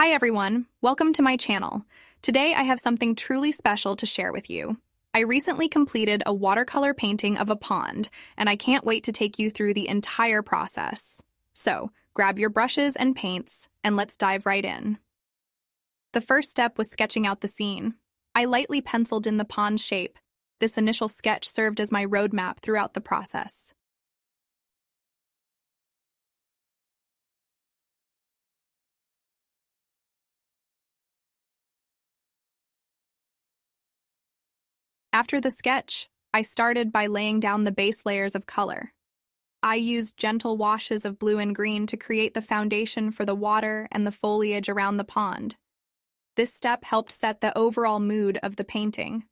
Hi everyone, welcome to my channel. Today I have something truly special to share with you. I recently completed a watercolor painting of a pond, and I can't wait to take you through the entire process. So, grab your brushes and paints, and let's dive right in. The first step was sketching out the scene. I lightly penciled in the pond's shape. This initial sketch served as my roadmap throughout the process. After the sketch, I started by laying down the base layers of color. I used gentle washes of blue and green to create the foundation for the water and the foliage around the pond. This step helped set the overall mood of the painting.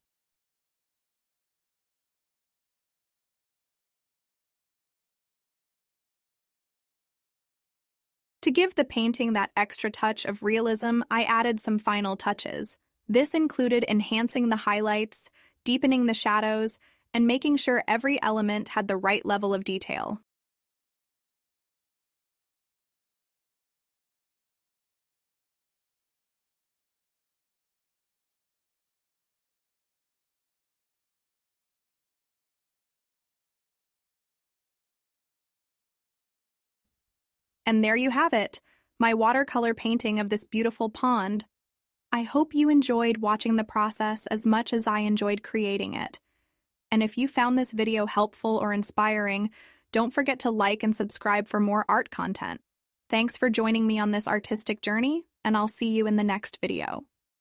To give the painting that extra touch of realism, I added some final touches. This included enhancing the highlights, deepening the shadows, and making sure every element had the right level of detail. And there you have it, my watercolor painting of this beautiful pond. I hope you enjoyed watching the process as much as I enjoyed creating it. And if you found this video helpful or inspiring, don't forget to like and subscribe for more art content. Thanks for joining me on this artistic journey, and I'll see you in the next video.